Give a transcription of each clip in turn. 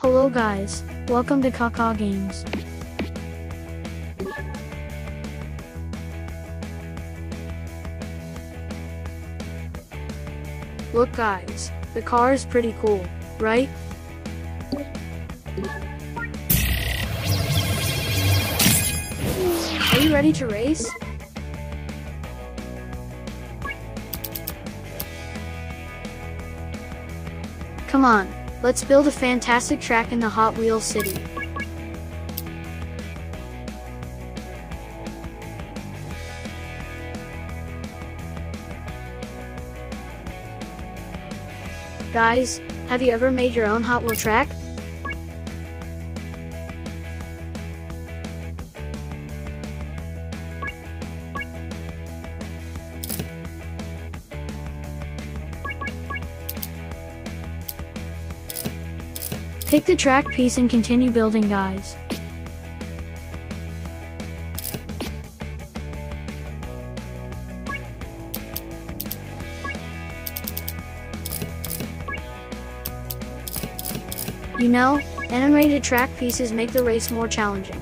Hello guys, welcome to Kaka Gamez. Look guys, the car is pretty cool, right? Are you ready to race? Come on, let's build a fantastic track in the Hot Wheels City. Guys, have you ever made your own Hot Wheel track? Take the track piece and continue building guys. You know, animated track pieces make the race more challenging.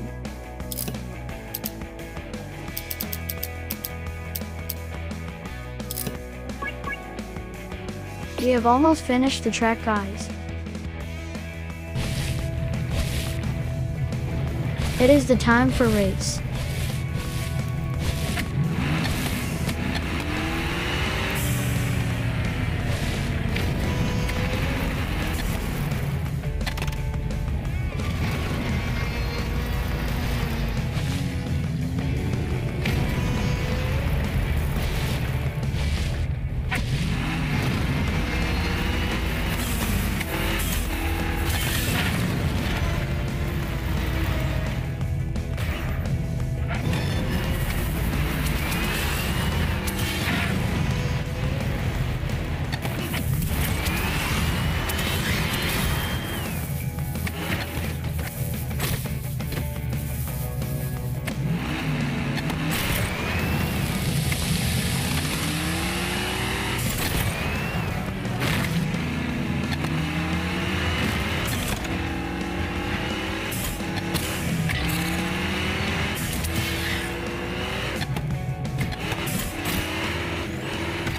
We have almost finished the track guys. It is the time for race.